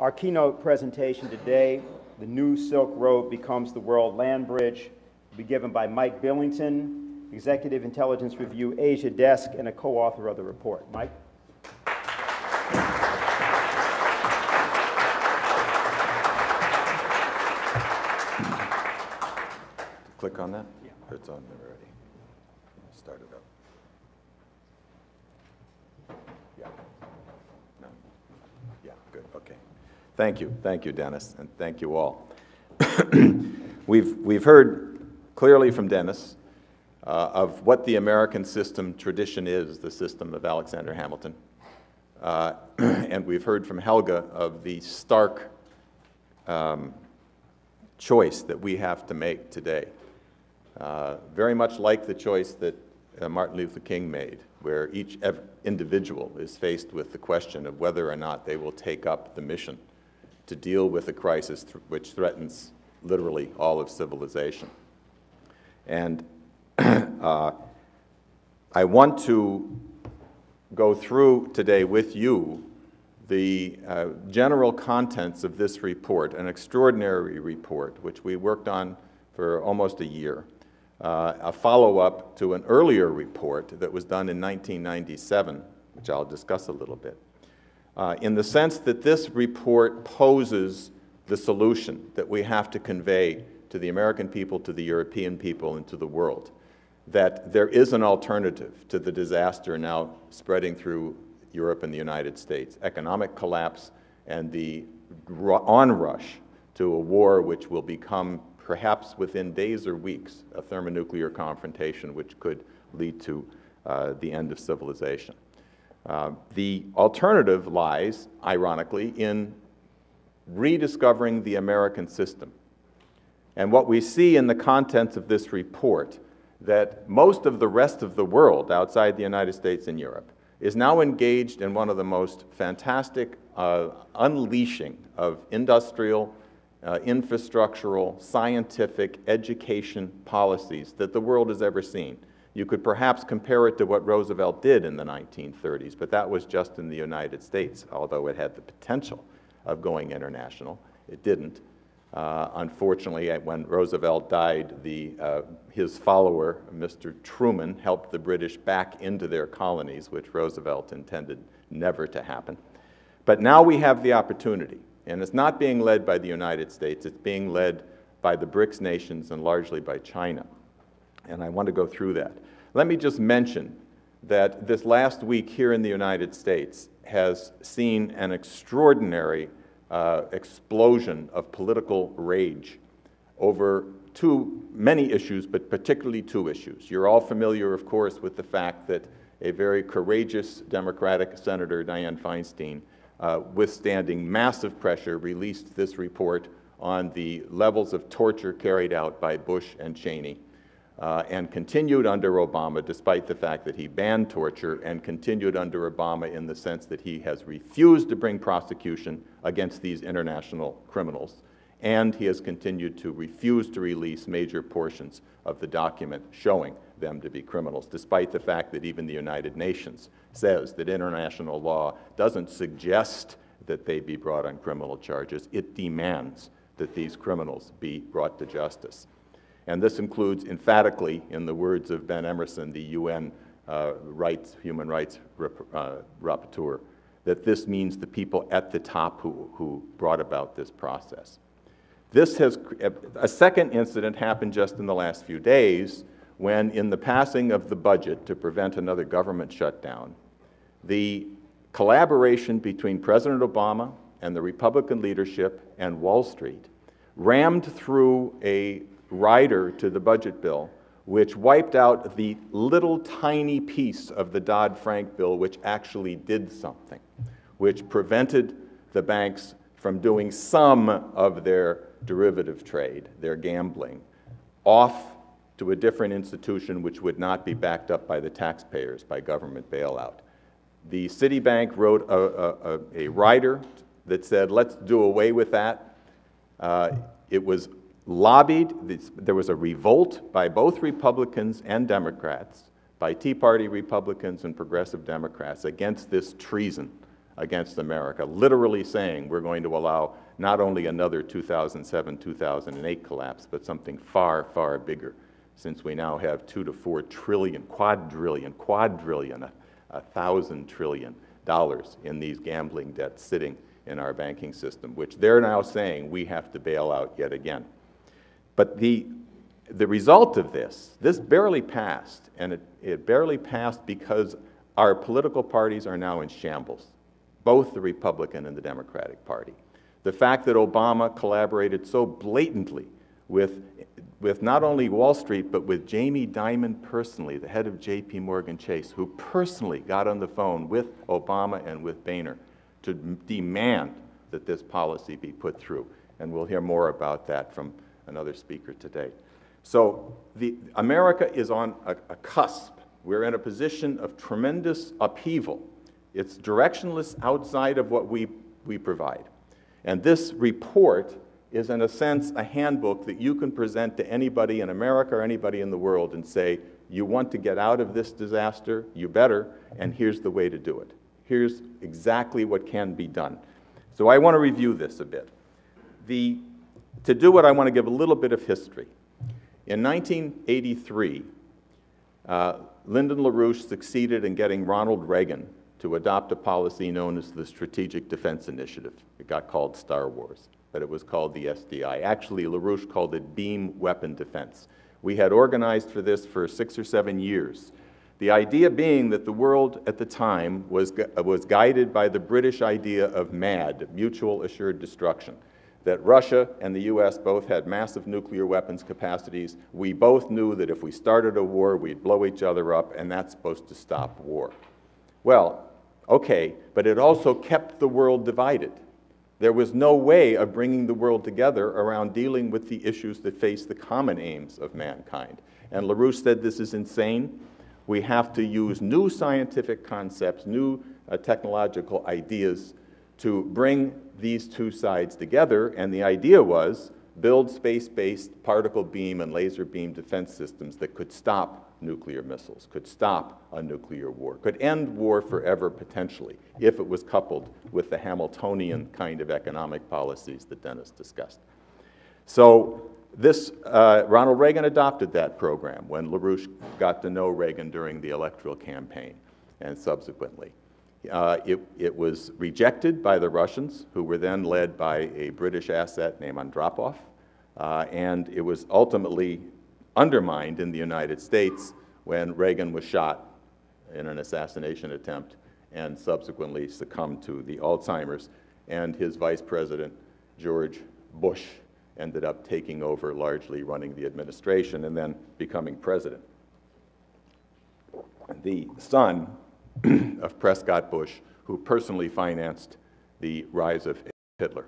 Our keynote presentation today, The New Silk Road Becomes the World Land Bridge, will be given by Mike Billington, Executive Intelligence Review Asia Desk, and a co-author of the report. Mike? Click on that? Yeah. It's on there already. Start it up. Yeah. No. Yeah, good, okay. Thank you, thank you, Dennis, and thank you all. we've, we've heard clearly from Dennis uh, of what the American system tradition is, the system of Alexander Hamilton. Uh, and we've heard from Helga of the stark um, choice that we have to make today. Uh, very much like the choice that uh, Martin Luther King made, where each individual is faced with the question of whether or not they will take up the mission to deal with a crisis th which threatens literally all of civilization. And uh, I want to go through today with you the uh, general contents of this report, an extraordinary report, which we worked on for almost a year uh, a follow-up to an earlier report that was done in 1997, which I'll discuss a little bit, uh, in the sense that this report poses the solution that we have to convey to the American people, to the European people, and to the world, that there is an alternative to the disaster now spreading through Europe and the United States, economic collapse and the onrush to a war which will become perhaps within days or weeks, a thermonuclear confrontation which could lead to uh, the end of civilization. Uh, the alternative lies, ironically, in rediscovering the American system. And what we see in the contents of this report, that most of the rest of the world outside the United States and Europe is now engaged in one of the most fantastic uh, unleashing of industrial uh, infrastructural, scientific, education policies that the world has ever seen. You could perhaps compare it to what Roosevelt did in the 1930s, but that was just in the United States, although it had the potential of going international. It didn't. Uh, unfortunately, when Roosevelt died, the, uh, his follower, Mr. Truman, helped the British back into their colonies, which Roosevelt intended never to happen. But now we have the opportunity and it's not being led by the United States, it's being led by the BRICS nations and largely by China. And I want to go through that. Let me just mention that this last week here in the United States has seen an extraordinary uh, explosion of political rage over two, many issues, but particularly two issues. You're all familiar, of course, with the fact that a very courageous Democratic Senator, Dianne Feinstein, uh, withstanding massive pressure, released this report on the levels of torture carried out by Bush and Cheney, uh, and continued under Obama, despite the fact that he banned torture, and continued under Obama in the sense that he has refused to bring prosecution against these international criminals. And he has continued to refuse to release major portions of the document showing them to be criminals, despite the fact that even the United Nations says that international law doesn't suggest that they be brought on criminal charges. It demands that these criminals be brought to justice. And this includes emphatically, in the words of Ben Emmerson, the UN uh, rights, human rights rep, uh, rapporteur, that this means the people at the top who, who brought about this process. This has, a second incident happened just in the last few days when, in the passing of the budget to prevent another government shutdown, the collaboration between President Obama and the Republican leadership and Wall Street rammed through a rider to the budget bill which wiped out the little tiny piece of the Dodd Frank bill which actually did something, which prevented the banks from doing some of their derivative trade, their gambling, off to a different institution which would not be backed up by the taxpayers by government bailout. The Citibank wrote a, a, a rider that said, let's do away with that. Uh, it was lobbied, there was a revolt by both Republicans and Democrats, by Tea Party Republicans and progressive Democrats against this treason against America, literally saying we're going to allow not only another 2007 2008 collapse, but something far, far bigger, since we now have two to four trillion, quadrillion, quadrillion, a, a thousand trillion dollars in these gambling debts sitting in our banking system, which they're now saying we have to bail out yet again. But the, the result of this, this barely passed, and it, it barely passed because our political parties are now in shambles, both the Republican and the Democratic Party. The fact that Obama collaborated so blatantly with, with not only Wall Street, but with Jamie Dimon personally, the head of JP Morgan Chase, who personally got on the phone with Obama and with Boehner to demand that this policy be put through. And we'll hear more about that from another speaker today. So the, America is on a, a cusp. We're in a position of tremendous upheaval. It's directionless outside of what we, we provide. And this report is, in a sense, a handbook that you can present to anybody in America or anybody in the world and say, you want to get out of this disaster, you better, and here's the way to do it. Here's exactly what can be done. So I want to review this a bit. The, to do it, I want to give a little bit of history. In 1983, uh, Lyndon LaRouche succeeded in getting Ronald Reagan to adopt a policy known as the Strategic Defense Initiative. It got called Star Wars, but it was called the SDI. Actually, LaRouche called it Beam Weapon Defense. We had organized for this for six or seven years. The idea being that the world at the time was, was guided by the British idea of MAD, mutual assured destruction that Russia and the US both had massive nuclear weapons capacities. We both knew that if we started a war, we'd blow each other up, and that's supposed to stop war. Well, okay, but it also kept the world divided. There was no way of bringing the world together around dealing with the issues that face the common aims of mankind. And LaRouche said this is insane. We have to use new scientific concepts, new uh, technological ideas to bring these two sides together, and the idea was build space-based particle beam and laser beam defense systems that could stop nuclear missiles, could stop a nuclear war, could end war forever potentially if it was coupled with the Hamiltonian kind of economic policies that Dennis discussed. So this, uh, Ronald Reagan adopted that program when LaRouche got to know Reagan during the electoral campaign and subsequently. Uh, it, it, was rejected by the Russians, who were then led by a British asset named Andropov, uh, and it was ultimately undermined in the United States when Reagan was shot in an assassination attempt and subsequently succumbed to the Alzheimer's, and his vice president, George Bush, ended up taking over largely running the administration and then becoming president. The son of Prescott Bush, who personally financed the rise of Hitler.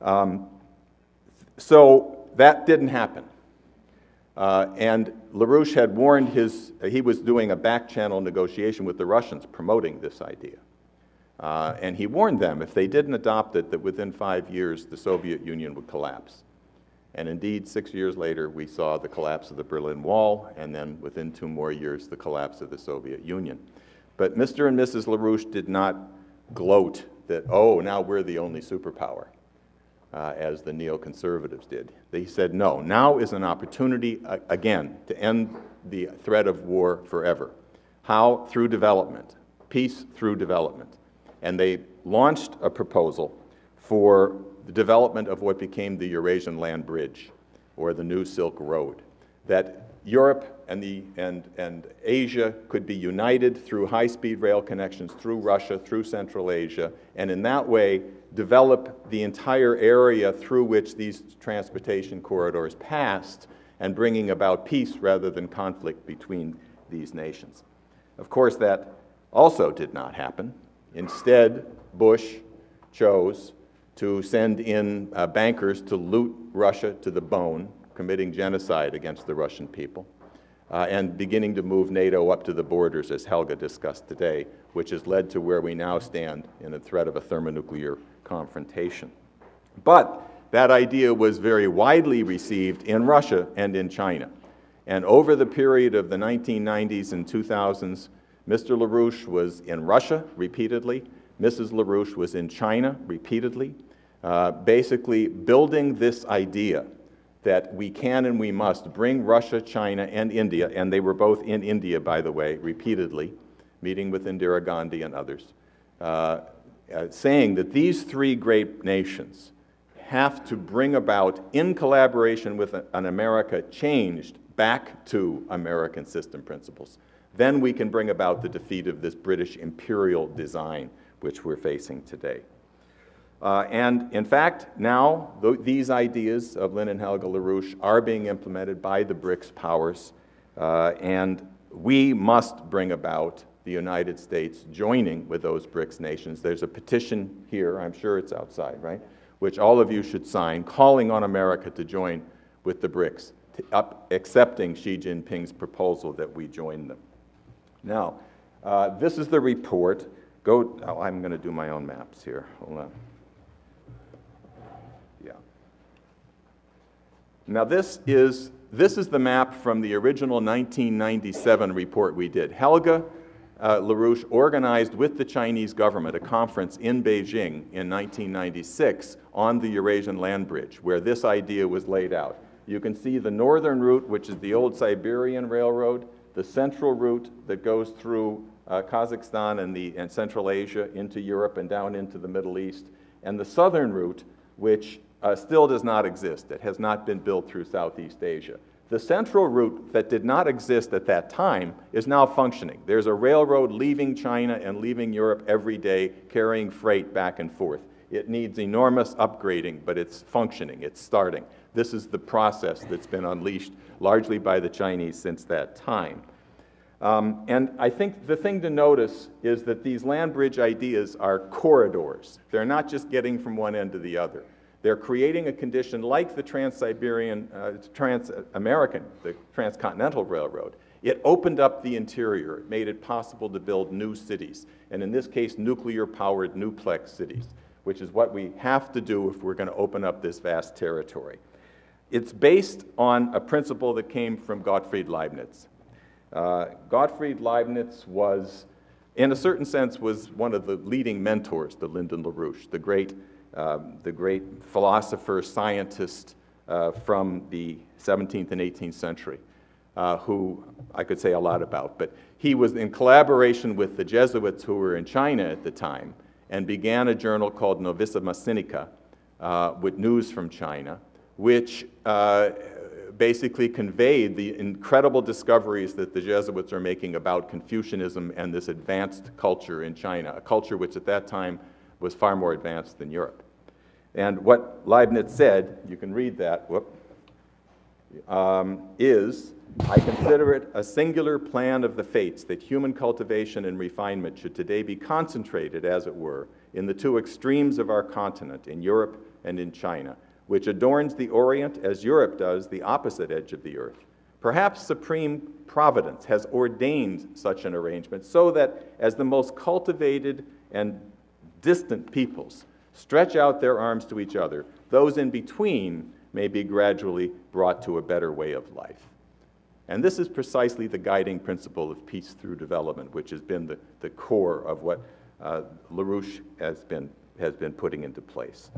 Um, so that didn't happen. Uh, and LaRouche had warned his, he was doing a back channel negotiation with the Russians promoting this idea. Uh, and he warned them if they didn't adopt it, that within five years the Soviet Union would collapse. And indeed, six years later, we saw the collapse of the Berlin Wall, and then within two more years, the collapse of the Soviet Union. But Mr. and Mrs. LaRouche did not gloat that, oh, now we're the only superpower, uh, as the neoconservatives did. They said, no, now is an opportunity, uh, again, to end the threat of war forever. How? Through development. Peace through development. And they launched a proposal for the development of what became the Eurasian Land Bridge, or the New Silk Road, that Europe and, the, and, and Asia could be united through high-speed rail connections through Russia, through Central Asia, and in that way develop the entire area through which these transportation corridors passed and bringing about peace rather than conflict between these nations. Of course, that also did not happen. Instead, Bush chose to send in uh, bankers to loot Russia to the bone, committing genocide against the Russian people, uh, and beginning to move NATO up to the borders, as Helga discussed today, which has led to where we now stand in the threat of a thermonuclear confrontation. But that idea was very widely received in Russia and in China. And over the period of the 1990s and 2000s, Mr. LaRouche was in Russia repeatedly. Mrs. LaRouche was in China repeatedly, uh, basically building this idea that we can and we must bring Russia, China, and India, and they were both in India, by the way, repeatedly, meeting with Indira Gandhi and others, uh, uh, saying that these three great nations have to bring about, in collaboration with an America changed back to American system principles. Then we can bring about the defeat of this British imperial design, which we're facing today. Uh, and in fact, now th these ideas of Lyn and Helga LaRouche are being implemented by the BRICS powers, uh, and we must bring about the United States joining with those BRICS nations. There's a petition here, I'm sure it's outside, right? which all of you should sign, calling on America to join with the BRICS, up, accepting Xi Jinping's proposal that we join them. Now, uh, this is the report. Go, oh, I'm going to do my own maps here. Hold on. Yeah. Now, this is, this is the map from the original 1997 report we did. Helga uh, LaRouche organized with the Chinese government a conference in Beijing in 1996 on the Eurasian land bridge, where this idea was laid out. You can see the northern route, which is the old Siberian Railroad, the central route that goes through uh, Kazakhstan and, the, and Central Asia into Europe and down into the Middle East, and the southern route, which uh, still does not exist. It has not been built through Southeast Asia. The central route that did not exist at that time is now functioning. There's a railroad leaving China and leaving Europe every day, carrying freight back and forth. It needs enormous upgrading, but it's functioning, it's starting. This is the process that's been unleashed largely by the Chinese since that time. Um, and I think the thing to notice is that these land bridge ideas are corridors. They're not just getting from one end to the other. They're creating a condition like the Trans-Siberian, uh, Trans-American, the Transcontinental Railroad. It opened up the interior. It made it possible to build new cities, and in this case, nuclear-powered nuplex cities, which is what we have to do if we're going to open up this vast territory. It's based on a principle that came from Gottfried Leibniz. Uh, Gottfried Leibniz was, in a certain sense, was one of the leading mentors to Lyndon LaRouche, the great um, the great philosopher, scientist uh, from the 17th and 18th century, uh, who I could say a lot about. But he was in collaboration with the Jesuits who were in China at the time and began a journal called Novissima Sinica uh, with news from China, which uh, basically conveyed the incredible discoveries that the Jesuits are making about Confucianism and this advanced culture in China, a culture which at that time was far more advanced than Europe. And what Leibniz said, you can read that, whoop, um, is, I consider it a singular plan of the fates that human cultivation and refinement should today be concentrated, as it were, in the two extremes of our continent, in Europe and in China, which adorns the Orient as Europe does the opposite edge of the earth. Perhaps supreme providence has ordained such an arrangement so that as the most cultivated and distant peoples stretch out their arms to each other, those in between may be gradually brought to a better way of life. And this is precisely the guiding principle of peace through development, which has been the, the core of what uh, LaRouche has been, has been putting into place.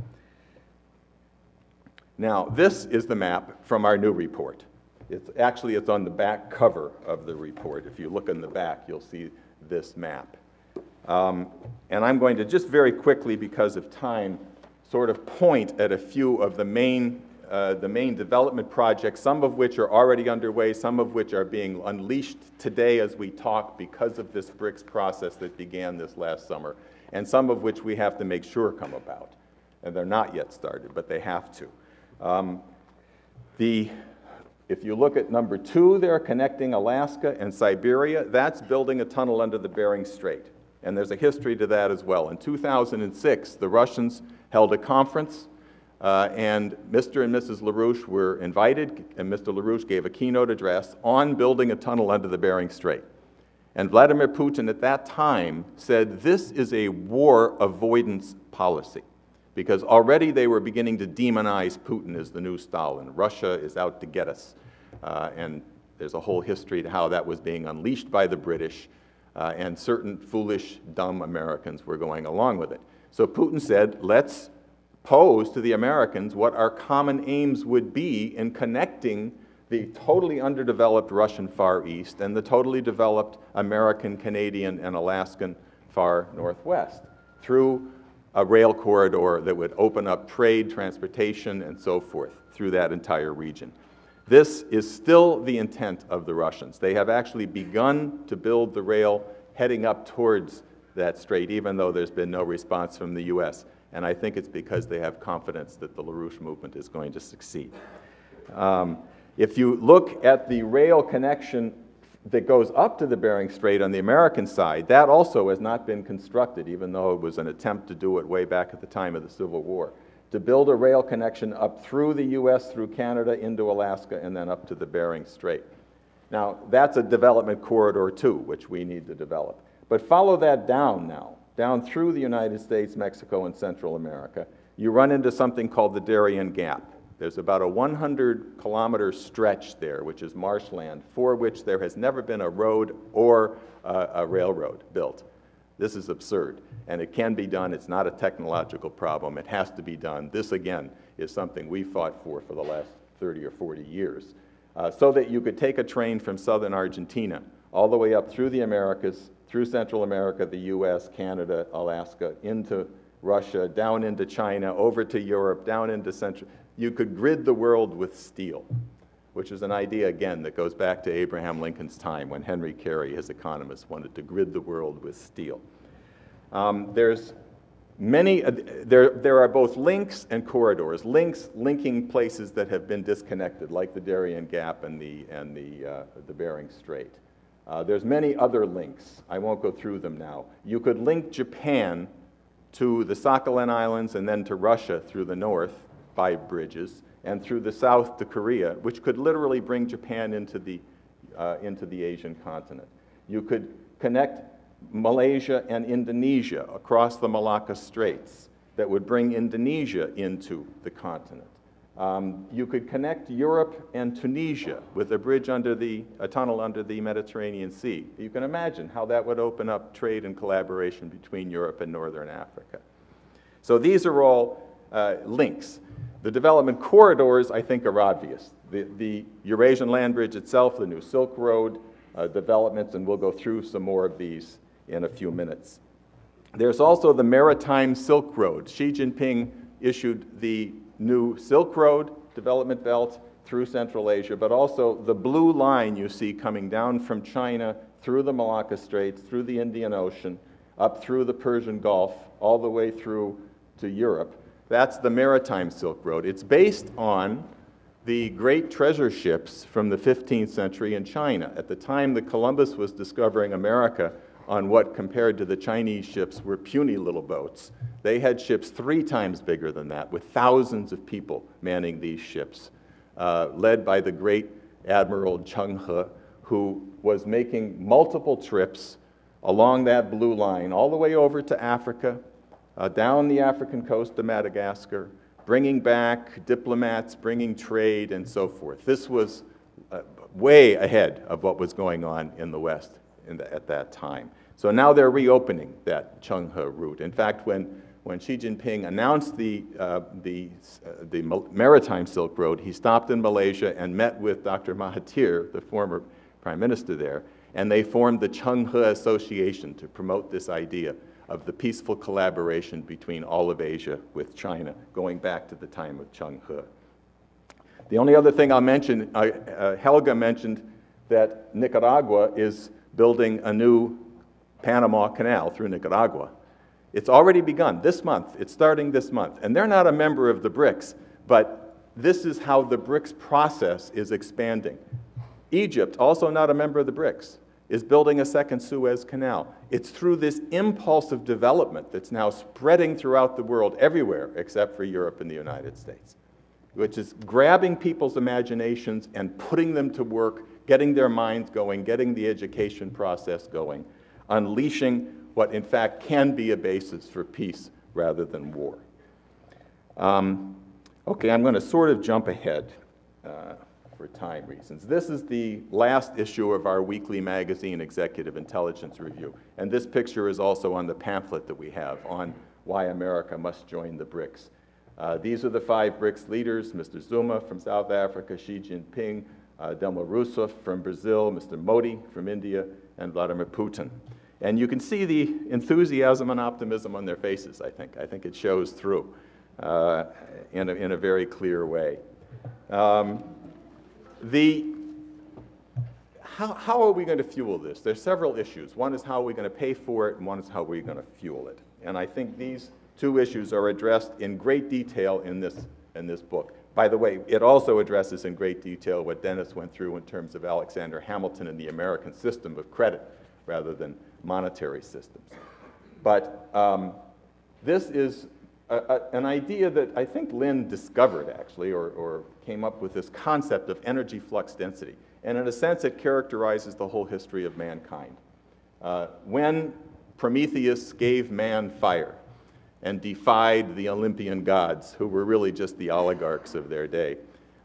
Now, this is the map from our new report. It's, actually, it's on the back cover of the report. If you look in the back, you'll see this map. Um, and I'm going to just very quickly, because of time, sort of point at a few of the main, uh, the main development projects, some of which are already underway, some of which are being unleashed today as we talk because of this BRICS process that began this last summer, and some of which we have to make sure come about. And they're not yet started, but they have to. Um, the, if you look at number two there, connecting Alaska and Siberia, that's building a tunnel under the Bering Strait and there's a history to that as well. In 2006, the Russians held a conference, uh, and Mr. and Mrs. LaRouche were invited, and Mr. LaRouche gave a keynote address on building a tunnel under the Bering Strait. And Vladimir Putin at that time said this is a war avoidance policy because already they were beginning to demonize Putin as the new Stalin. Russia is out to get us. Uh, and there's a whole history to how that was being unleashed by the British uh, and certain foolish, dumb Americans were going along with it. So Putin said, let's pose to the Americans what our common aims would be in connecting the totally underdeveloped Russian Far East and the totally developed American, Canadian, and Alaskan Far Northwest through a rail corridor that would open up trade, transportation, and so forth through that entire region. This is still the intent of the Russians. They have actually begun to build the rail heading up towards that strait, even though there's been no response from the U.S. And I think it's because they have confidence that the LaRouche movement is going to succeed. Um, if you look at the rail connection that goes up to the Bering Strait on the American side, that also has not been constructed, even though it was an attempt to do it way back at the time of the Civil War. To build a rail connection up through the US, through Canada, into Alaska, and then up to the Bering Strait. Now, that's a development corridor too, which we need to develop. But follow that down now, down through the United States, Mexico, and Central America. You run into something called the Darien Gap. There's about a 100 kilometer stretch there, which is marshland, for which there has never been a road or a, railroad built. This is absurd, and it can be done. It's not a technological problem. It has to be done. This, again, is something we fought for for the last 30 or 40 years, uh, so that you could take a train from southern Argentina all the way up through the Americas, through Central America, the US, Canada, Alaska, into Russia, down into China, over to Europe, down into Central you could grid the world with steel, which is an idea, again, that goes back to Abraham Lincoln's time when Henry Carey, his economist, wanted to grid the world with steel. Um, there's many, uh, there, there are both links and corridors. Links linking places that have been disconnected, like the Darien Gap and the, and the, uh, the Bering Strait. Uh, there's many other links. I won't go through them now. You could link Japan to the Sakhalin Islands and then to Russia through the north by bridges, and through the south to Korea, which could literally bring Japan into the, uh, into the Asian continent. You could connect Malaysia and Indonesia across the Malacca Straits that would bring Indonesia into the continent. Um, you could connect Europe and Tunisia with a bridge under the, a tunnel under the Mediterranean Sea. You can imagine how that would open up trade and collaboration between Europe and Northern Africa. So these are all uh, links. The development corridors, I think, are obvious. The, the Eurasian land bridge itself, the new Silk Road uh, developments, and we'll go through some more of these in a few minutes. There's also the Maritime Silk Road. Xi Jinping issued the new Silk Road development belt through Central Asia, but also the blue line you see coming down from China through the Malacca Straits, through the Indian Ocean, up through the Persian Gulf, all the way through to Europe. That's the Maritime Silk Road. It's based on the great treasure ships from the 15th century in China. At the time that Columbus was discovering America on what compared to the Chinese ships were puny little boats, they had ships three times bigger than that with thousands of people manning these ships, uh, led by the great Admiral Cheng He, who was making multiple trips along that blue line all the way over to Africa, uh, down the African coast to Madagascar, bringing back diplomats, bringing trade, and so forth. This was uh, way ahead of what was going on in the West in the, at that time. So now they're reopening that Cheng He route. In fact, when, when Xi Jinping announced the, uh, the, uh, the Maritime Silk Road, he stopped in Malaysia and met with Dr. Mahathir, the former prime minister there, and they formed the Cheng He Association to promote this idea of the peaceful collaboration between all of Asia with China, going back to the time of Cheng He. The only other thing I'll mention, uh, Helga mentioned that Nicaragua is building a new Panama Canal through Nicaragua. It's already begun this month. It's starting this month. And they're not a member of the BRICS, but this is how the BRICS process is expanding. Egypt, also not a member of the BRICS, is building a second Suez Canal. It's through this impulse of development that's now spreading throughout the world, everywhere except for Europe and the United States, which is grabbing people's imaginations and putting them to work, getting their minds going, getting the education process going, unleashing what in fact can be a basis for peace rather than war. Um, okay, I'm going to sort of jump ahead. Uh, for time reasons. This is the last issue of our weekly magazine, Executive Intelligence Review. And this picture is also on the pamphlet that we have on why America must join the BRICS. Uh, these are the five BRICS leaders, Mr. Zuma from South Africa, Xi Jinping, uh, Dilma Rousseff from Brazil, Mr. Modi from India, and Vladimir Putin. And you can see the enthusiasm and optimism on their faces, I think. I think it shows through uh, in, a, in a very clear way. Um, the, how, how are we going to fuel this? There's several issues. One is how are we going to pay for it, and one is how are we going to fuel it. And I think these two issues are addressed in great detail in this, in this book. By the way, it also addresses in great detail what Dennis went through in terms of Alexander Hamilton and the American system of credit rather than monetary systems. But um, this is a, a, an idea that I think Lyn discovered, actually, or, or came up with this concept of energy flux density. And in a sense, it characterizes the whole history of mankind. Uh, when Prometheus gave man fire and defied the Olympian gods, who were really just the oligarchs of their day,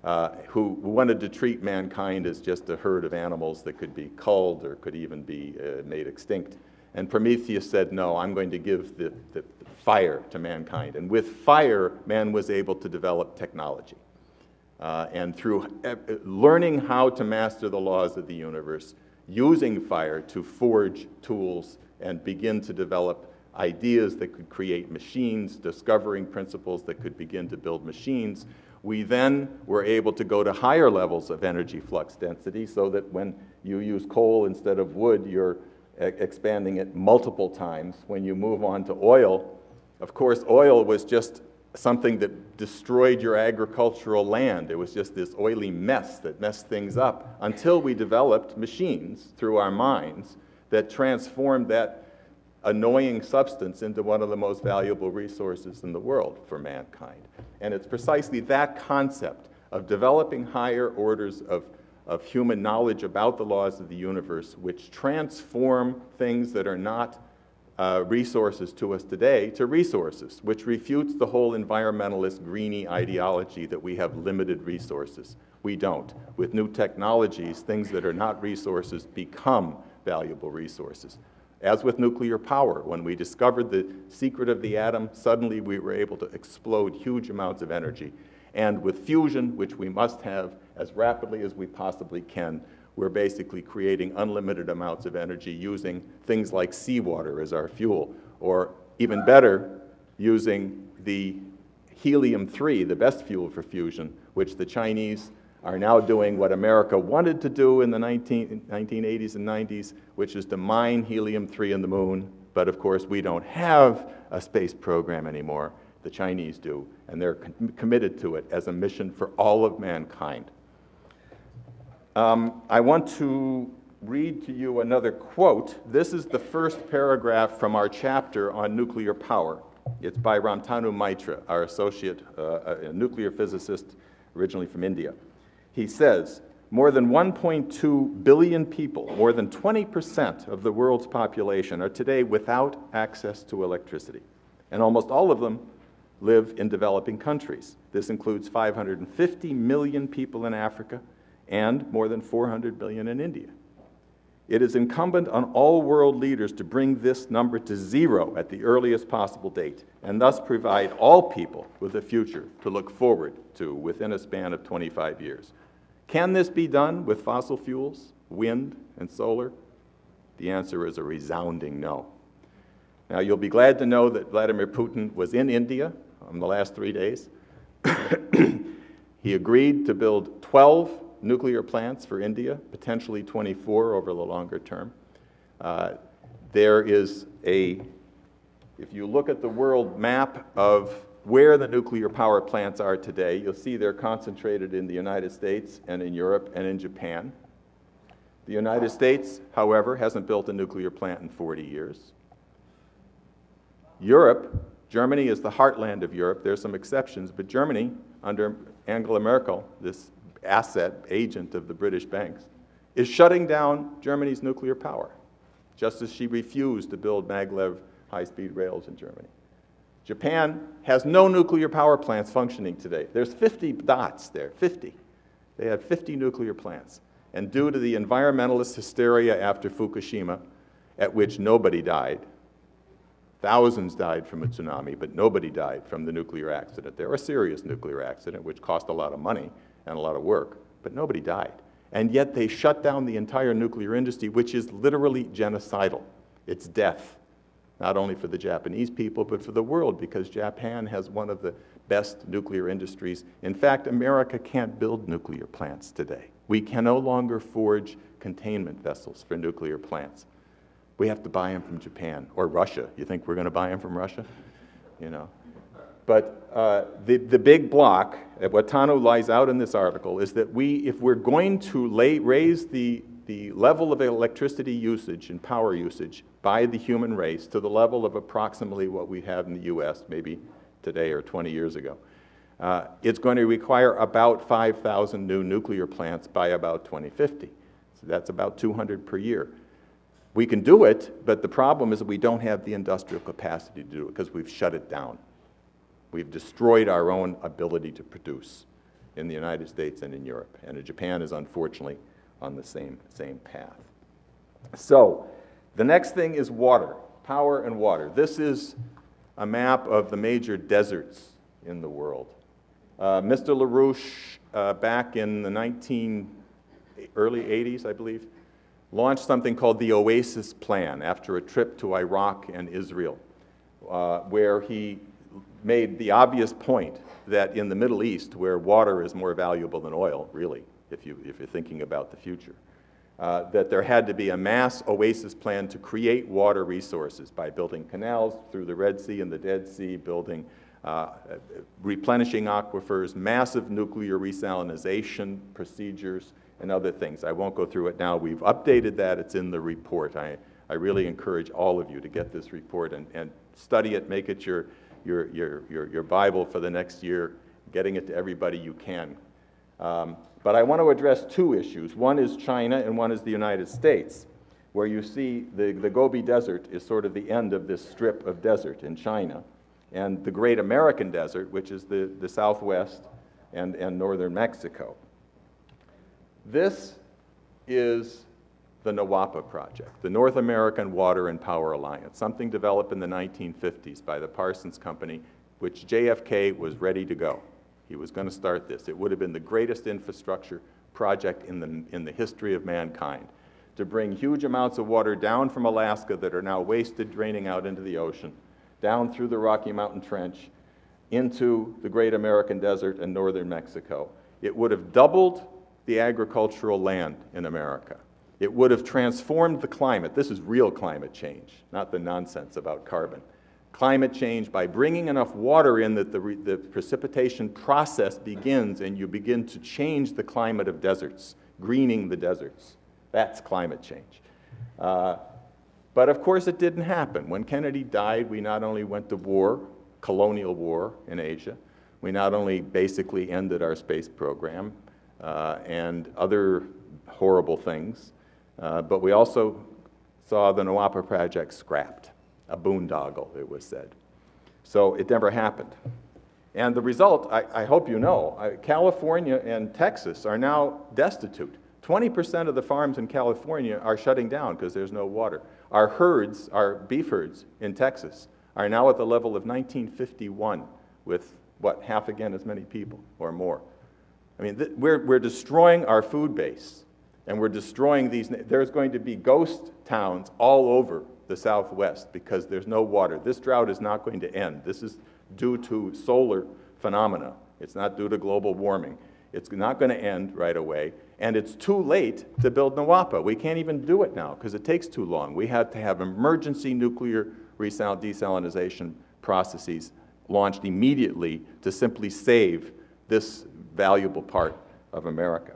uh, who wanted to treat mankind as just a herd of animals that could be culled or could even be uh, made extinct. And Prometheus said, No, I'm going to give the, the, fire to mankind. And with fire, man was able to develop technology. Uh, and through uh, learning how to master the laws of the universe, using fire to forge tools and begin to develop ideas that could create machines, discovering principles that could begin to build machines, we then were able to go to higher levels of energy flux density so that when you use coal instead of wood, you're expanding it multiple times. When you move on to oil, of course, oil was just something that destroyed your agricultural land. It was just this oily mess that messed things up until we developed machines through our minds that transformed that annoying substance into one of the most valuable resources in the world for mankind. And it's precisely that concept of developing higher orders of, of human knowledge about the laws of the universe, which transform things that are not uh, resources to us today to resources, which refutes the whole environmentalist greeny ideology that we have limited resources. We don't. With new technologies, things that are not resources become valuable resources. As with nuclear power, when we discovered the secret of the atom, suddenly we were able to explode huge amounts of energy. And with fusion, which we must have as rapidly as we possibly can, we're basically creating unlimited amounts of energy using things like seawater as our fuel, or even better, using the helium-3, the best fuel for fusion, which the Chinese are now doing what America wanted to do in the 19, 1980s and 90s, which is to mine helium-3 in the moon. But of course, we don't have a space program anymore. The Chinese do, and they're com committed to it as a mission for all of mankind. Um, I want to read to you another quote. This is the first paragraph from our chapter on nuclear power. It's by Ramtanu Maitra, our associate, uh, a nuclear physicist originally from India. He says, more than 1.2 billion people, more than 20% of the world's population, are today without access to electricity. And almost all of them live in developing countries. This includes 550 million people in Africa and more than 400 billion in India. It is incumbent on all world leaders to bring this number to zero at the earliest possible date, and thus provide all people with a future to look forward to within a span of 25 years. Can this be done with fossil fuels, wind, and solar? The answer is a resounding no. Now, you'll be glad to know that Vladimir Putin was in India on the last three days. he agreed to build 12 nuclear plants for India, potentially 24 over the longer term. Uh, there is a, if you look at the world map of where the nuclear power plants are today, you'll see they're concentrated in the United States and in Europe and in Japan. The United States, however, hasn't built a nuclear plant in 40 years. Europe, Germany is the heartland of Europe. There are some exceptions, but Germany, under Angela Merkel, this asset agent of the British banks, is shutting down Germany's nuclear power, just as she refused to build maglev high-speed rails in Germany. Japan has no nuclear power plants functioning today. There's 50 dots there, 50. They had 50 nuclear plants. And due to the environmentalist hysteria after Fukushima, at which nobody died, thousands died from a tsunami, but nobody died from the nuclear accident. There a serious nuclear accident, which cost a lot of money and a lot of work, but nobody died. And yet they shut down the entire nuclear industry, which is literally genocidal. It's death, not only for the Japanese people, but for the world, because Japan has one of the best nuclear industries. In fact, America can't build nuclear plants today. We can no longer forge containment vessels for nuclear plants. We have to buy them from Japan or Russia. You think we're going to buy them from Russia? You know. But uh, the, the big block, what Tano lies out in this article, is that we, if we're going to lay, raise the, the level of electricity usage and power usage by the human race to the level of approximately what we have in the US, maybe today or 20 years ago, uh, it's going to require about 5,000 new nuclear plants by about 2050. So that's about 200 per year. We can do it, but the problem is that we don't have the industrial capacity to do it because we've shut it down. We've destroyed our own ability to produce in the United States and in Europe. And Japan is unfortunately on the same, same path. So, the next thing is water, power and water. This is a map of the major deserts in the world. Uh, Mr. LaRouche, uh, back in the 19, early 80s, I believe, launched something called the Oasis Plan after a trip to Iraq and Israel, uh, where he made the obvious point that in the Middle East, where water is more valuable than oil, really, if, you, if you're thinking about the future, uh, that there had to be a mass oasis plan to create water resources by building canals through the Red Sea and the Dead Sea, building, uh, replenishing aquifers, massive nuclear resalinization procedures, and other things. I won't go through it now. We've updated that. It's in the report. I, I really encourage all of you to get this report and, and study it, make it your, your, your, your, your Bible for the next year, getting it to everybody you can. Um, but I want to address two issues. One is China and one is the United States, where you see the, the Gobi Desert is sort of the end of this strip of desert in China. And the Great American Desert, which is the, the southwest and, and northern Mexico. This is the NAWAPA project, the North American Water and Power Alliance, something developed in the 1950s by the Parsons Company, which JFK was ready to go. He was going to start this. It would have been the greatest infrastructure project in the, in the history of mankind to bring huge amounts of water down from Alaska that are now wasted, draining out into the ocean, down through the Rocky Mountain Trench, into the Great American Desert and northern Mexico. It would have doubled the agricultural land in America. It would have transformed the climate. This is real climate change, not the nonsense about carbon. Climate change by bringing enough water in that the, the precipitation process begins and you begin to change the climate of deserts, greening the deserts. That's climate change. Uh, but of course, it didn't happen. When Kennedy died, we not only went to war, colonial war in Asia, we not only basically ended our space program uh, and other horrible things, uh, but we also saw the NAWAPA project scrapped, a boondoggle, it was said. So it never happened. And the result, I, I hope you know, uh, California and Texas are now destitute. 20% of the farms in California are shutting down because there's no water. Our herds, our beef herds in Texas, are now at the level of 1951 with, what, half again as many people or more. I mean, we're, we're destroying our food base and we're destroying these. There's going to be ghost towns all over the Southwest because there's no water. This drought is not going to end. This is due to solar phenomena. It's not due to global warming. It's not going to end right away. And it's too late to build NAWAPA. We can't even do it now because it takes too long. We had to have emergency nuclear desalinization processes launched immediately to simply save this valuable part of America.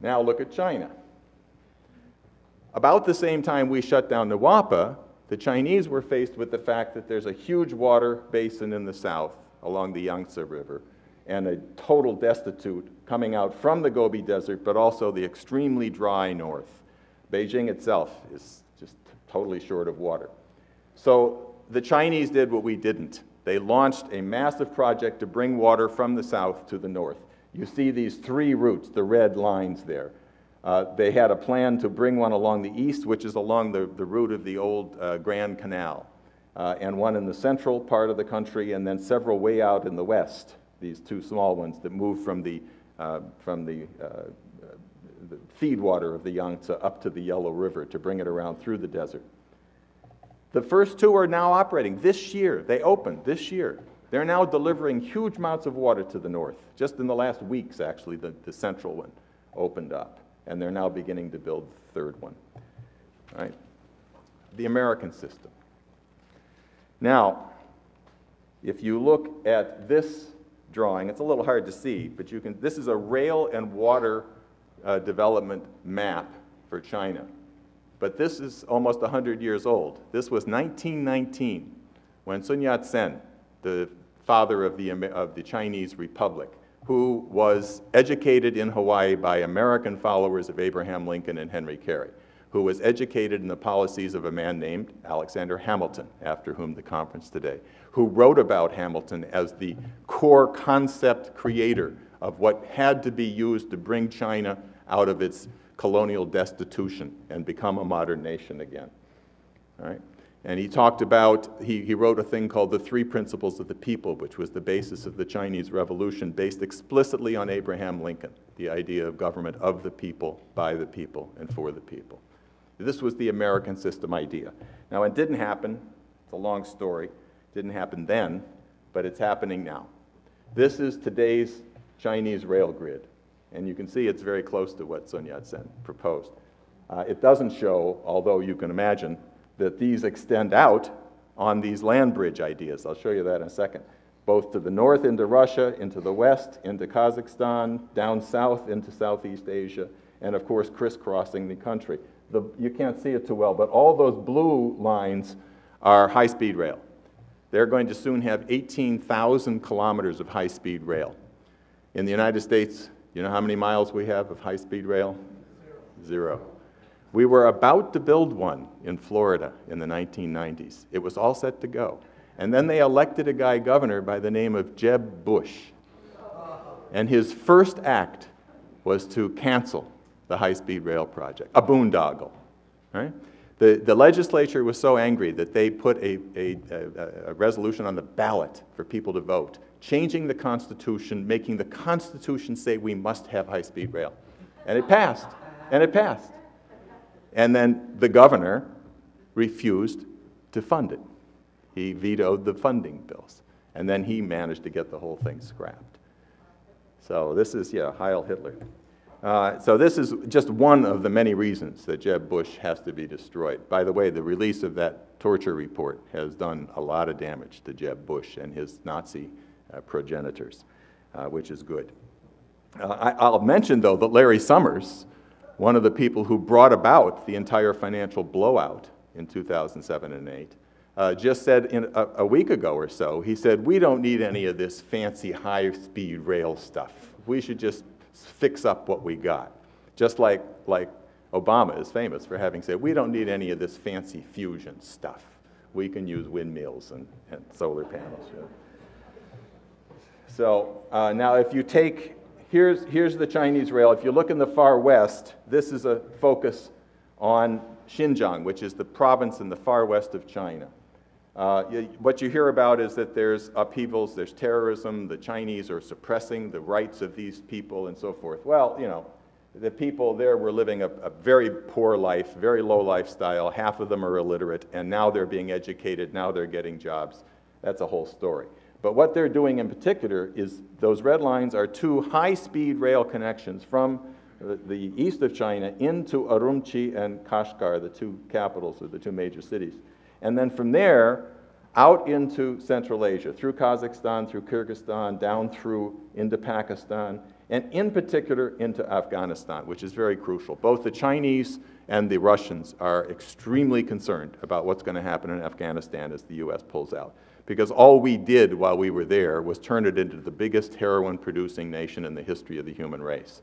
Now look at China. About the same time we shut down NAWAPA, the Chinese were faced with the fact that there's a huge water basin in the south along the Yangtze River and a total destitute coming out from the Gobi Desert, but also the extremely dry north. Beijing itself is just totally short of water. So the Chinese did what we didn't. They launched a massive project to bring water from the south to the north You see these three routes, the red lines there. Uh, they had a plan to bring one along the east, which is along the, the route of the old uh, Grand Canal, uh, and one in the central part of the country, and then several way out in the west, these two small ones that move from the, uh, from the, uh, the feed water of the Yangtze up to the Yellow River to bring it around through the desert. The first two are now operating this year. They opened this year. They're now delivering huge amounts of water to the north. Just in the last weeks, actually, the, the central one opened up and they're now beginning to build the third one. Right? The American system. Now, if you look at this drawing, it's a little hard to see, but you can, this is a rail and water uh, development map for China. But this is almost 100 years old. This was 1919 when Sun Yat-sen, the father of the, of the Chinese Republic, who was educated in Hawaii by American followers of Abraham Lincoln and Henry Carey, who was educated in the policies of a man named Alexander Hamilton, after whom the conference today, who wrote about Hamilton as the core concept creator of what had to be used to bring China out of its colonial destitution and become a modern nation again. All right? And he talked about, he, he wrote a thing called the Three Principles of the People, which was the basis of the Chinese Revolution, based explicitly on Abraham Lincoln, the idea of government of the people, by the people, and for the people. This was the American system idea. Now, it didn't happen. It's a long story. It didn't happen then, but it's happening now. This is today's Chinese rail grid. And you can see it's very close to what Sun Yat-sen proposed. Uh, it doesn't show, although you can imagine, that these extend out on these land bridge ideas. I'll show you that in a second. Both to the north into Russia, into the west into Kazakhstan, down south into Southeast Asia, and of course crisscrossing the country. The, you can't see it too well, but all those blue lines are high-speed rail. They're going to soon have 18,000 kilometers of high-speed rail. In the United States, you know how many miles we have of high-speed rail? Zero. Zero. We were about to build one in Florida in the 1990s. It was all set to go. And then they elected a guy governor by the name of Jeb Bush. And his first act was to cancel the high speed rail project, a boondoggle. Right? The, the legislature was so angry that they put a, a, a, a resolution on the ballot for people to vote, changing the Constitution, making the Constitution say we must have high speed rail. And it passed. And it passed. And then the governor refused to fund it. He vetoed the funding bills. And then he managed to get the whole thing scrapped. So this is, yeah, Heil Hitler. Uh, so this is just one of the many reasons that Jeb Bush has to be destroyed. By the way, the release of that torture report has done a lot of damage to Jeb Bush and his Nazi uh, progenitors, uh, which is good. Uh, I, will mention, though, that Larry Summers, one of the people who brought about the entire financial blowout in 2007 and 8, uh, just said in a, a, week ago or so, he said, we don't need any of this fancy high-speed rail stuff. We should just fix up what we got. Just like, like Obama is famous for having said, we don't need any of this fancy fusion stuff. We can use windmills and, and solar panels. So uh, now if you take here's, here's the Chinese rail. If you look in the far west, this is a focus on Xinjiang, which is the province in the far west of China. Uh, what you hear about is that there's upheavals, there's terrorism, the Chinese are suppressing the rights of these people and so forth. Well, you know, the people there were living a, a, very poor life, very low lifestyle. Half of them are illiterate, and now they're being educated, now they're getting jobs. That's a whole story. But what they're doing in particular is those red lines are two high-speed rail connections from the east of China into Urumqi and Kashgar, the two capitals of the two major cities. And then from there, out into Central Asia, through Kazakhstan, through Kyrgyzstan, down through into Pakistan, and in particular into Afghanistan, which is very crucial. Both the Chinese and the Russians are extremely concerned about what's going to happen in Afghanistan as the U.S. pulls out because all we did while we were there was turn it into the biggest heroin producing nation in the history of the human race,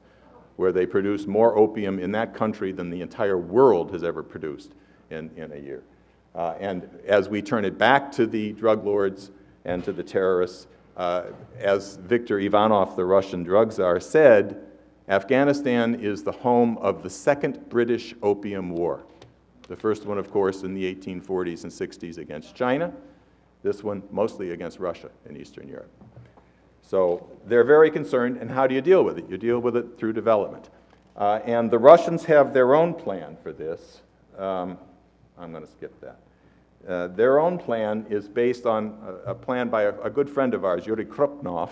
where they produce more opium in that country than the entire world has ever produced in, in a year. Uh, and as we turn it back to the drug lords and to the terrorists, Uh, as Viktor Ivanov, the Russian drug czar, said, Afghanistan is the home of the second British Opium War. The first one, of course, in the 1840s and 60s against China. This one mostly against Russia in Eastern Europe. So they're very concerned, and how do you deal with it? You deal with it through development. Uh, and the Russians have their own plan for this. Um, I'm going to skip that. Uh, their own plan is based on a, a plan by a, a, good friend of ours, Yuri Krupnov,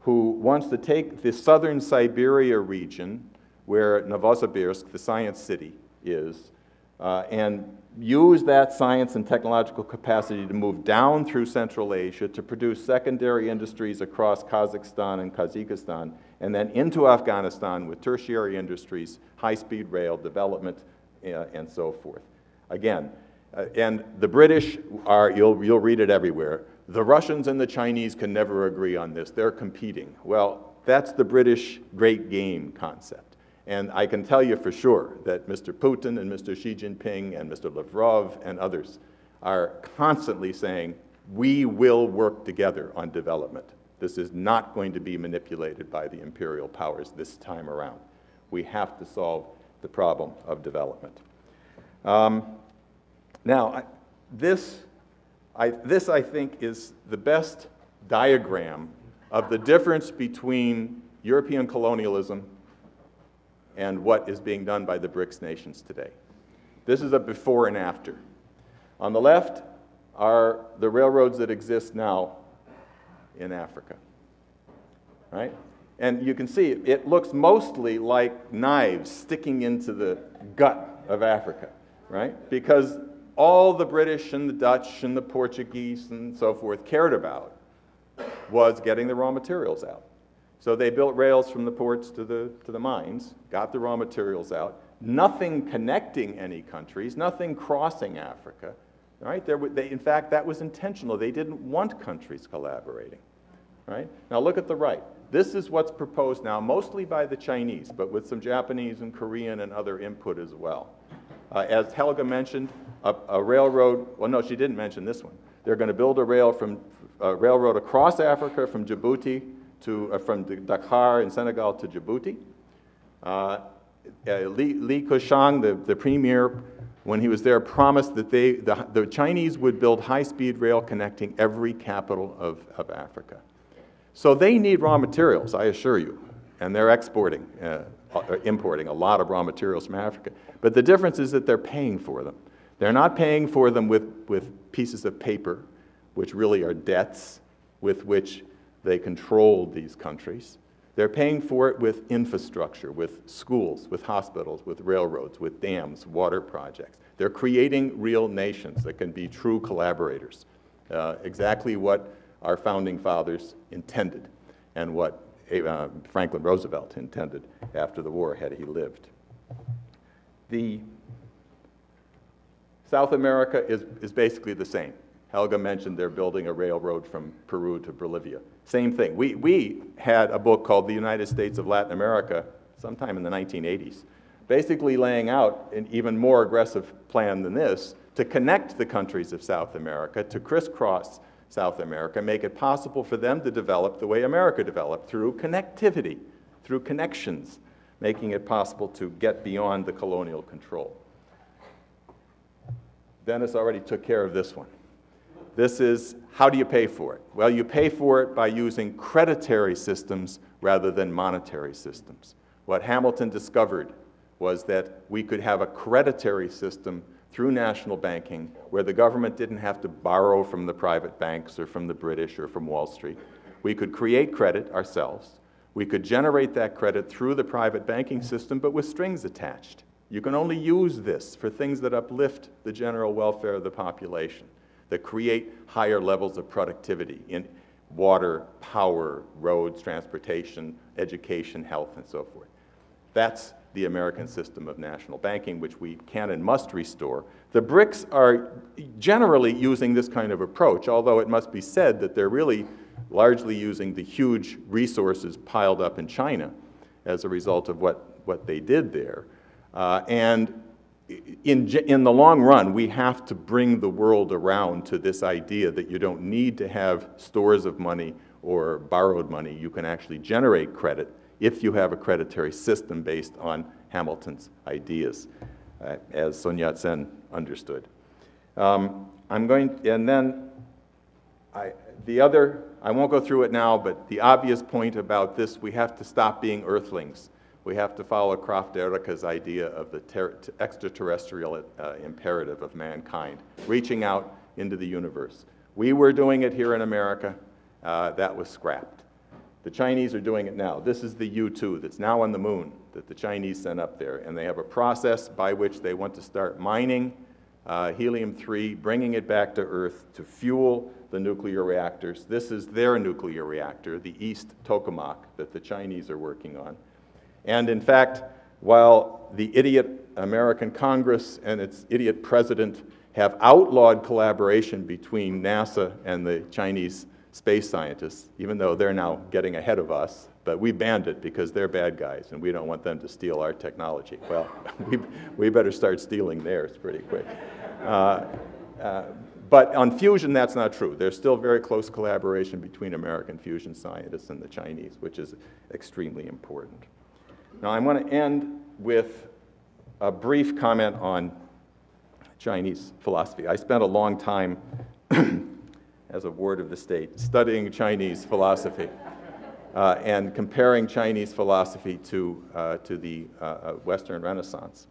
who wants to take the southern Siberia region, where Novosibirsk, the science city, is, uh, and use that science and technological capacity to move down through Central Asia to produce secondary industries across Kazakhstan and Kazakhstan, and then into Afghanistan with tertiary industries, high-speed rail development, uh, and so forth. Again, uh, and the British are, you'll, you'll read it everywhere, the Russians and the Chinese can never agree on this. They're competing. Well, that's the British great game concept. And I can tell you for sure that Mr. Putin and Mr. Xi Jinping and Mr. Lavrov and others are constantly saying, we will work together on development. This is not going to be manipulated by the imperial powers this time around. We have to solve the problem of development. Um, now, I, this, I, this, I think, is the best diagram of the difference between European colonialism and what is being done by the BRICS nations today. This is a before and after. On the left are the railroads that exist now in Africa, right? And you can see it looks mostly like knives sticking into the gut of Africa, right? Because all the British and the Dutch and the Portuguese and so forth cared about was getting the raw materials out. So they built rails from the ports to the, to the mines, got the raw materials out, nothing connecting any countries, nothing crossing Africa. Right? There, they, in fact, that was intentional. They didn't want countries collaborating. Right? Now look at the right. This is what's proposed now, mostly by the Chinese, but with some Japanese and Korean and other input as well. Uh, as Helga mentioned, a, a, railroad, well, no, she didn't mention this one. They're going to build a rail from a railroad across Africa from Djibouti to, uh, from Dakar in Senegal to Djibouti. Uh, uh Li, Li Keqiang, the, the premier, when he was there, promised that they, the, the Chinese would build high-speed rail connecting every capital of, of Africa. So they need raw materials, I assure you, and they're exporting, uh, importing a lot of raw materials from Africa. But the difference is that they're paying for them. They're not paying for them with, with pieces of paper, which really are debts with which they controlled these countries. They're paying for it with infrastructure, with schools, with hospitals, with railroads, with dams, water projects. They're creating real nations that can be true collaborators. Uh, exactly what our founding fathers intended and what uh, Franklin Roosevelt intended after the war had he lived. The South America is, is basically the same. Helga mentioned they're building a railroad from Peru to Bolivia. Same thing. We, we had a book called The United States of Latin America sometime in the 1980s, basically laying out an even more aggressive plan than this to connect the countries of South America, to crisscross South America, make it possible for them to develop the way America developed through connectivity, through connections, making it possible to get beyond the colonial control. Dennis already took care of this one. This is how do you pay for it? Well, you pay for it by using creditary systems rather than monetary systems. What Hamilton discovered was that we could have a creditary system through national banking where the government didn't have to borrow from the private banks or from the British or from Wall Street. We could create credit ourselves. We could generate that credit through the private banking system, but with strings attached. You can only use this for things that uplift the general welfare of the population, that create higher levels of productivity in water, power, roads, transportation, education, health, and so forth. That's the American system of national banking, which we can and must restore. The BRICS are generally using this kind of approach, although it must be said that they're really largely using the huge resources piled up in China as a result of what, what they did there. Uh, and in, in the long run, we have to bring the world around to this idea that you don't need to have stores of money or borrowed money. You can actually generate credit if you have a creditary system based on Hamilton's ideas, uh, as Sun Yat-sen understood. Um, I'm going, and then I, the other, I won't go through it now, but the obvious point about this, we have to stop being earthlings. We have to follow Krafft Ehricke's idea of the extraterrestrial uh, imperative of mankind, reaching out into the universe. We were doing it here in America. Uh, that was scrapped. The Chinese are doing it now. This is the Yutu that's now on the moon that the Chinese sent up there. And they have a process by which they want to start mining uh, helium-3, bringing it back to Earth to fuel the nuclear reactors. This is their nuclear reactor, the East Tokamak, that the Chinese are working on. And in fact, while the idiot American Congress and its idiot president have outlawed collaboration between NASA and the Chinese space scientists, even though they're now getting ahead of us, but we banned it because they're bad guys and we don't want them to steal our technology. Well, we, we better start stealing theirs pretty quick. Uh, uh, but on fusion, that's not true. There's still very close collaboration between American fusion scientists and the Chinese, which is extremely important. Now, I'm going to end with a brief comment on Chinese philosophy. I spent a long time as a ward of the state studying Chinese philosophy uh, and comparing Chinese philosophy to, uh, to the uh, uh Western Renaissance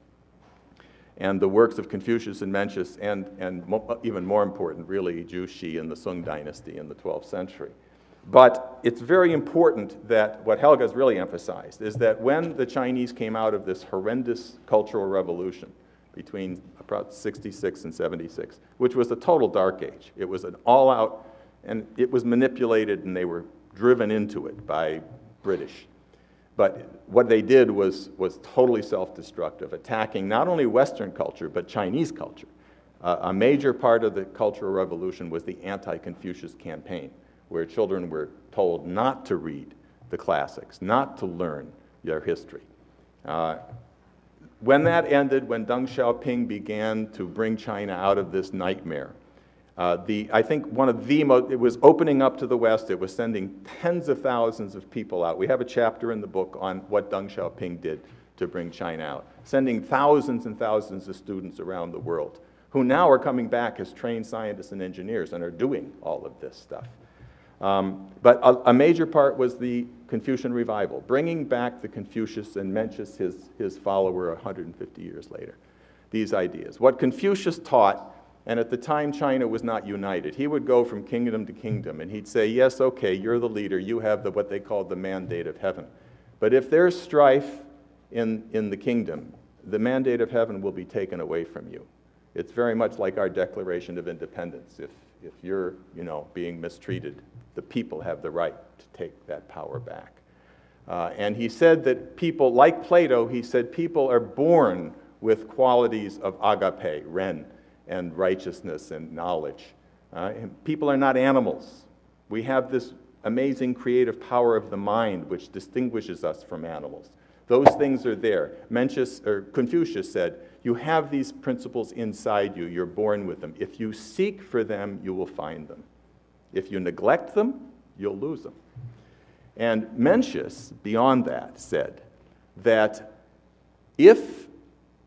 and the works of Confucius and Mencius, and, and mo even more important, really, Zhu Xi and the Sung dynasty in the 12th century. But it's very important that what Helga has really emphasized is that when the Chinese came out of this horrendous cultural revolution between about 66 and 76, which was a total dark age, it was an all out, and it was manipulated and they were driven into it by British. But what they did was, was totally self destructive, attacking not only Western culture, but Chinese culture. Uh, a major part of the Cultural Revolution was the anti Confucius campaign where children were told not to read the classics, not to learn their history. Uh, when that ended, when Deng Xiaoping began to bring China out of this nightmare, uh, the, I think one of the most, it was opening up to the West, it was sending tens of thousands of people out. We have a chapter in the book on what Deng Xiaoping did to bring China out, sending thousands and thousands of students around the world who now are coming back as trained scientists and engineers and are doing all of this stuff. Um, but a, a, major part was the Confucian revival, bringing back the Confucius and Mencius, his, his follower 150 years later, these ideas. What Confucius taught, and at the time China was not united, he would go from kingdom to kingdom and he'd say, yes, okay, you're the leader, you have the, what they called the mandate of heaven. But if there's strife in, in the kingdom, the mandate of heaven will be taken away from you. It's very much like our Declaration of Independence. If, if you're, you know, being mistreated, the people have the right to take that power back. Uh, and he said that people, like Plato, he said people are born with qualities of agape, ren, and righteousness and knowledge. Uh, and people are not animals. We have this amazing creative power of the mind which distinguishes us from animals. Those things are there. Mencius, or Confucius said, you have these principles inside you, you're born with them. If you seek for them, you will find them. If you neglect them, you'll lose them. And Mencius, beyond that, said that if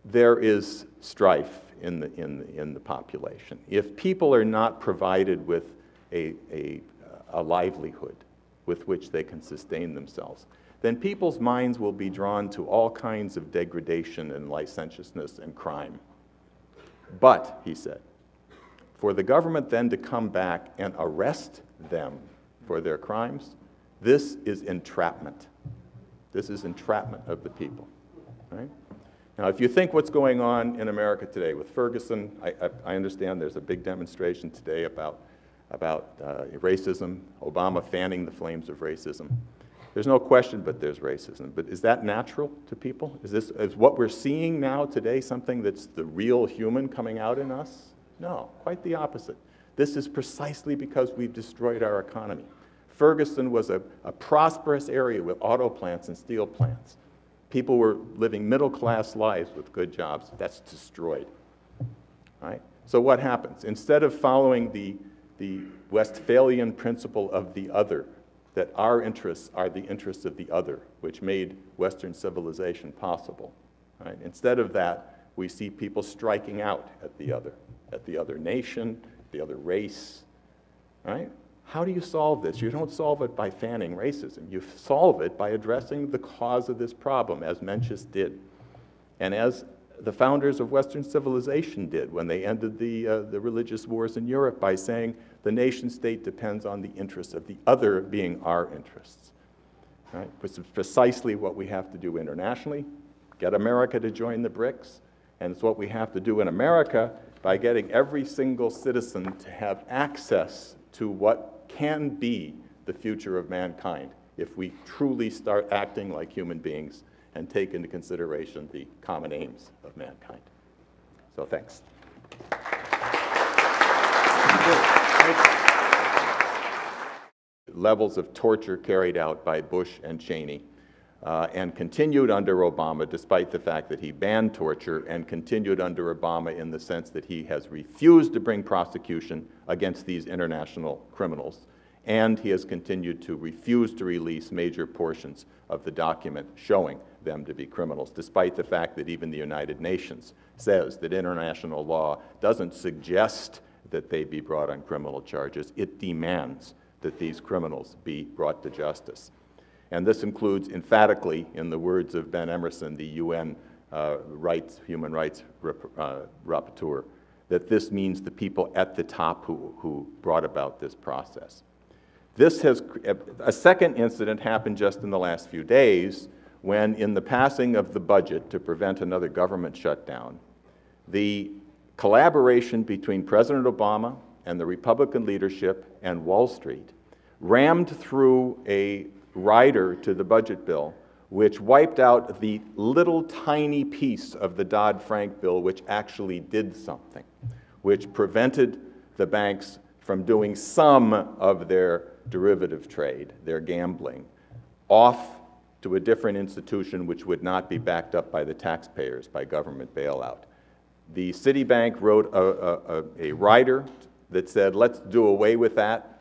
there is strife in the, in the, in the population, if people are not provided with a, a, a livelihood with which they can sustain themselves, then people's minds will be drawn to all kinds of degradation and licentiousness and crime. But, he said, for the government then to come back and arrest them for their crimes, this is entrapment. This is entrapment of the people. Right? Now, if you think what's going on in America today with Ferguson, I, I, I understand there's a big demonstration today about, about uh, racism, Obama fanning the flames of racism. There's no question but there's racism. But is that natural to people? Is, this, is what we're seeing now today something that's the real human coming out in us? No, quite the opposite. This is precisely because we've destroyed our economy. Ferguson was a, a prosperous area with auto plants and steel plants. People were living middle class lives with good jobs. That's destroyed. Right? So, what happens? Instead of following the, the Westphalian principle of the other, that our interests are the interests of the other, which made Western civilization possible. Right? Instead of that, we see people striking out at the other, at the other nation, the other race. Right? How do you solve this? You don't solve it by fanning racism. You solve it by addressing the cause of this problem, as Mencius did. And as the founders of Western civilization did when they ended the, uh, the religious wars in Europe by saying the nation state depends on the interests of the other being our interests. Right? Which is precisely what we have to do internationally, get America to join the BRICS, and it's what we have to do in America by getting every single citizen to have access to what can be the future of mankind if we truly start acting like human beings and take into consideration the common aims of mankind. So thanks. Levels of torture carried out by Bush and Cheney uh, and continued under Obama, despite the fact that he banned torture, and continued under Obama in the sense that he has refused to bring prosecution against these international criminals. And he has continued to refuse to release major portions of the document showing them to be criminals, despite the fact that even the United Nations says that international law doesn't suggest that they be brought on criminal charges. It demands that these criminals be brought to justice. And this includes emphatically, in the words of Ben Emmerson, the UN uh, rights, human rights uh, rapporteur, that this means the people at the top who, who brought about this process. This has, a second incident happened just in the last few days when, in the passing of the budget to prevent another government shutdown, the collaboration between President Obama and the Republican leadership and Wall Street rammed through a rider to the budget bill which wiped out the little tiny piece of the Dodd Frank bill which actually did something, which prevented the banks from doing some of their derivative trade, their gambling, off to a different institution which would not be backed up by the taxpayers by government bailout. The Citibank wrote a, a, a rider that said, let's do away with that.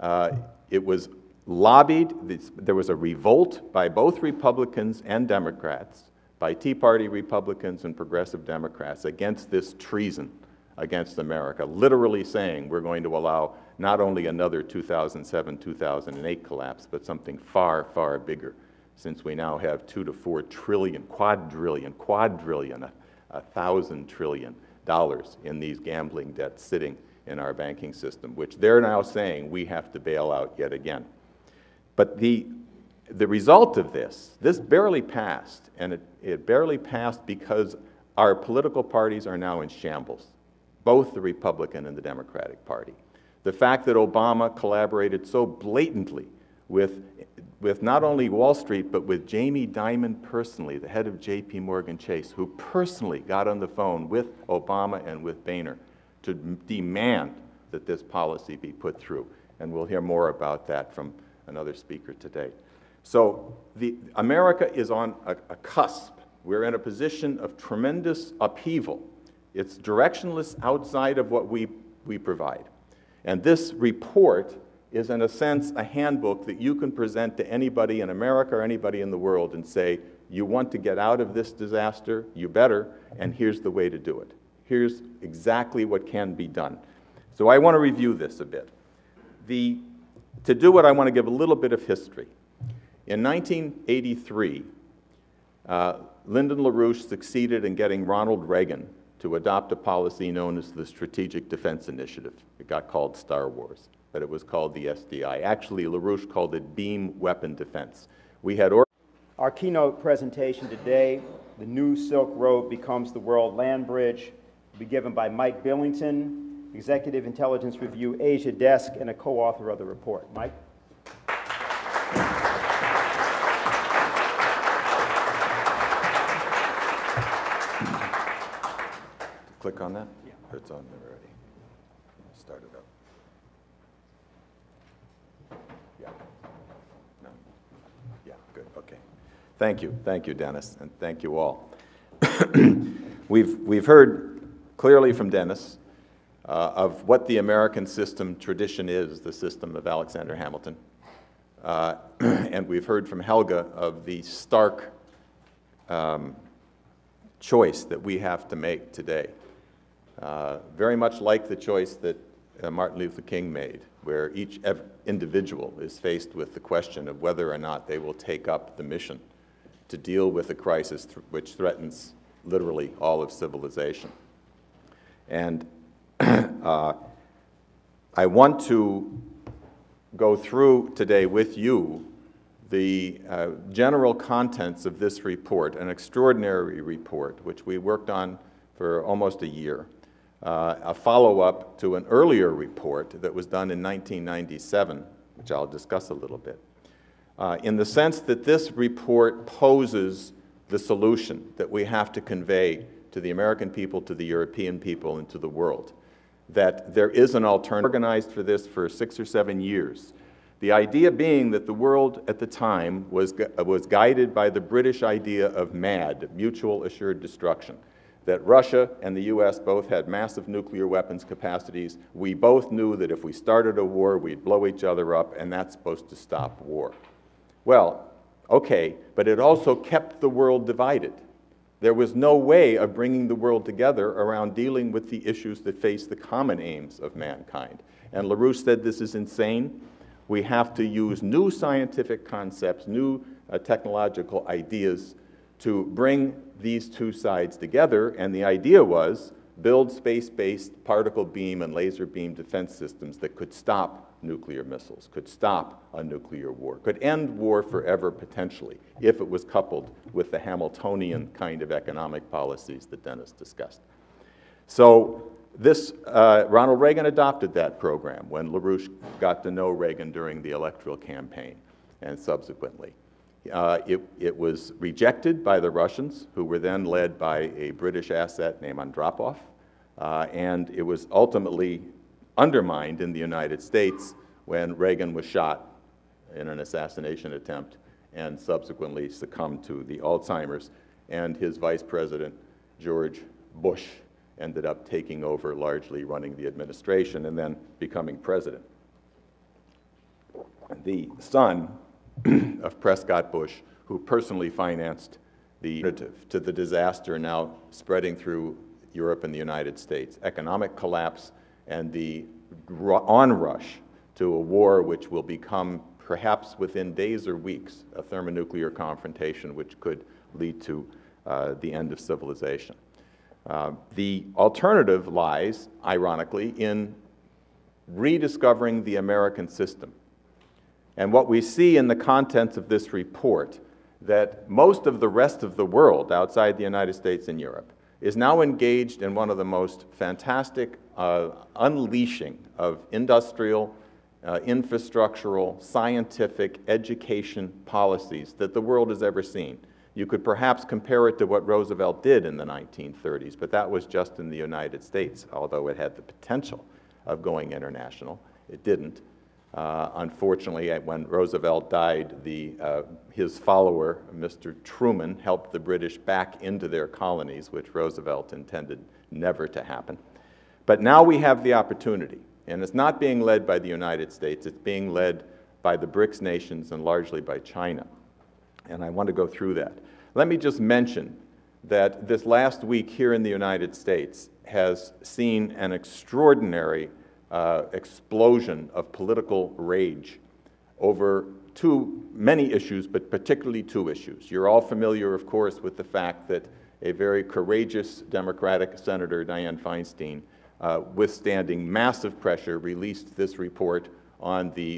Uh, it was lobbied, there was a revolt by both Republicans and Democrats, by Tea Party Republicans and progressive Democrats against this treason against America, literally saying we're going to allow not only another 2007-2008 collapse, but something far, far bigger since we now have two to four trillion, quadrillion, quadrillion, a, a thousand trillion dollars in these gambling debts sitting in our banking system, which they're now saying we have to bail out yet again. But the, the result of this, this barely passed, and it, it barely passed because our political parties are now in shambles, both the Republican and the Democratic Party. The fact that Obama collaborated so blatantly with with not only Wall Street, but with Jamie Dimon personally, the head of JP Morgan Chase, who personally got on the phone with Obama and with Boehner to demand that this policy be put through. And we'll hear more about that from another speaker today. So the, America is on a, a cusp. We're in a position of tremendous upheaval. It's directionless outside of what we, we provide. And this report is, in a sense, a handbook that you can present to anybody in America or anybody in the world and say, you want to get out of this disaster, you better, and here's the way to do it. Here's exactly what can be done. So I want to review this a bit. The, to do it, I want to give a little bit of history. In 1983, uh, Lyndon LaRouche succeeded in getting Ronald Reagan to adopt a policy known as the Strategic Defense Initiative. It got called Star Wars but it was called the SDI. Actually, LaRouche called it beam weapon defense. We had our keynote presentation today, The New Silk Road Becomes the World Land Bridge, will be given by Mike Billington, Executive Intelligence Review Asia Desk, and a co-author of the report. Mike? Click on that? Yeah. It's on there already. Start it up. Yeah. No. Yeah, good, okay. Thank you. Thank you, Dennis, and thank you all. we've, we've heard clearly from Dennis uh, of what the American system tradition is, the system of Alexander Hamilton. uh, and we've heard from Helga of the stark um, choice that we have to make today. Uh, very much like the choice that uh, Martin Luther King made, where each individual is faced with the question of whether or not they will take up the mission to deal with a crisis th which threatens literally all of civilization. And uh, I want to go through today with you the uh, general contents of this report, an extraordinary report, which we worked on for almost a year, uh, a follow-up to an earlier report that was done in 1997, which I'll discuss a little bit, uh, in the sense that this report poses the solution that we have to convey to the American people, to the European people, and to the world, that there is an alternative organized for this for six or seven years the idea being that the world at the time was, was guided by the British idea of MAD, mutual assured destruction, that Russia and the US both had massive nuclear weapons capacities. We both knew that if we started a war, we'd blow each other up, and that's supposed to stop war. Well, okay, but it also kept the world divided. There was no way of bringing the world together around dealing with the issues that face the common aims of mankind. And LaRouche said this is insane. We have to use new scientific concepts, new uh, technological ideas to bring these two sides together. And the idea was build space-based particle beam and laser beam defense systems that could stop nuclear missiles, could stop a nuclear war, could end war forever potentially if it was coupled with the Hamiltonian kind of economic policies that Dennis discussed. So this, uh, Ronald Reagan adopted that program when LaRouche got to know Reagan during the electoral campaign and subsequently. Uh, it, it, was rejected by the Russians, who were then led by a British asset named Andropov, uh, and it was ultimately undermined in the United States when Reagan was shot in an assassination attempt and subsequently succumbed to the Alzheimer's, and his vice president, George Bush, ended up taking over largely running the administration and then becoming president. The son of Prescott Bush, who personally financed the to the disaster now spreading through Europe and the United States, economic collapse and the onrush to a war which will become perhaps within days or weeks a thermonuclear confrontation which could lead to uh, the end of civilization. Uh, the alternative lies, ironically, in rediscovering the American system. And what we see in the contents of this report, that most of the rest of the world outside the United States and Europe is now engaged in one of the most fantastic uh, unleashing of industrial, uh, infrastructural, scientific, education policies that the world has ever seen. You could perhaps compare it to what Roosevelt did in the 1930s, but that was just in the United States, although it had the potential of going international. It didn't. Uh, unfortunately, when Roosevelt died, the, uh, his follower, Mr. Truman, helped the British back into their colonies, which Roosevelt intended never to happen. But now we have the opportunity, and it's not being led by the United States, it's being led by the BRICS nations and largely by China. And I want to go through that. Let me just mention that this last week here in the United States has seen an extraordinary uh, explosion of political rage over two, many issues, but particularly two issues. You're all familiar, of course, with the fact that a very courageous Democratic Senator, Dianne Feinstein, Uh, withstanding massive pressure, released this report on the